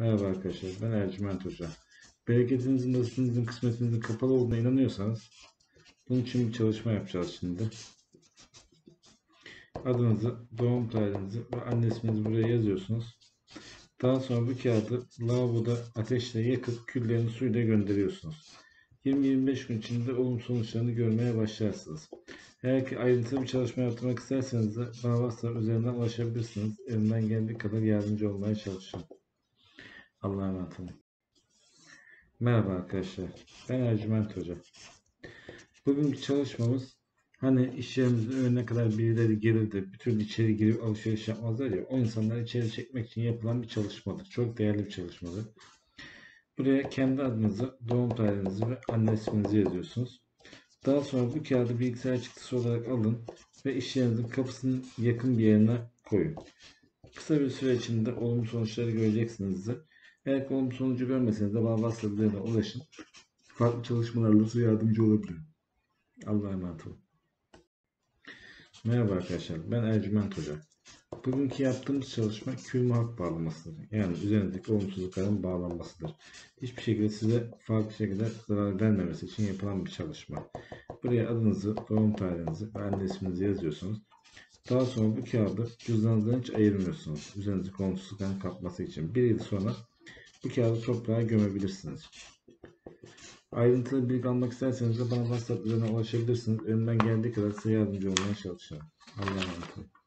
Merhaba arkadaşlar, ben Ercüment Hoca. Bereketinizin, nasibinizin, kısmetinizin kapalı olduğuna inanıyorsanız bunun için bir çalışma yapacağız şimdi. Adınızı, doğum tarihinizi ve anne isminizi buraya yazıyorsunuz. Daha sonra bu kağıdı lavaboda ateşle yakıp küllerini suyla gönderiyorsunuz. 20-25 gün içinde olumsuz sonuçlarını görmeye başlarsınız. Eğer ki ayrıntılı bir çalışma yaptırmak isterseniz de bana üzerinden ulaşabilirsiniz. Elimden geldiği kadar yardımcı olmaya çalışacağım. Allah'a emanet olun. Merhaba arkadaşlar. Ben Ercüment Hoca. Bugünkü çalışmamız hani iş yerimizin önüne kadar birileri gelir de türlü içeri girip alışveriş yapmazlar ya o insanları içeri çekmek için yapılan bir çalışmadır. Çok değerli bir çalışmadır. Buraya kendi adınızı, doğum tarihinizi ve anne isminizi yazıyorsunuz. Daha sonra bu kağıdı bilgisayar çıktısı olarak alın ve iş yerinizin kapısının yakın bir yerine koyun. Kısa bir süre içinde olumlu sonuçları göreceksinizdir. Eğer olumlu sonucu görmeseniz de bana WhatsApp ulaşın. Farklı çalışmalarla size yardımcı olabilirim. Allah'a emanet olun. Merhaba arkadaşlar, ben Ercüment Hoca. Bugünkü yaptığımız çalışma kül muhak bağlamasıdır. Yani üzerindeki olumsuzlukların bağlanmasıdır. Hiçbir şekilde size farklı şekilde zarar vermemesi için yapılan bir çalışma. Buraya adınızı, doğum tarihinizi ve anne isminizi yazıyorsunuz. Daha sonra bu kağıdı cüzdanınızdan hiç ayırmıyorsunuz. Üzerinizdeki olumsuzlukların kapması için. Bir yıl sonra bu kağıdı toprağa gömebilirsiniz. Ayrıntılı bilgi almak isterseniz de bana WhatsApp üzerinden ulaşabilirsiniz. Elimden geldiği kadar size yardımcı olmaya çalışacağım. Allah'a emanet olun.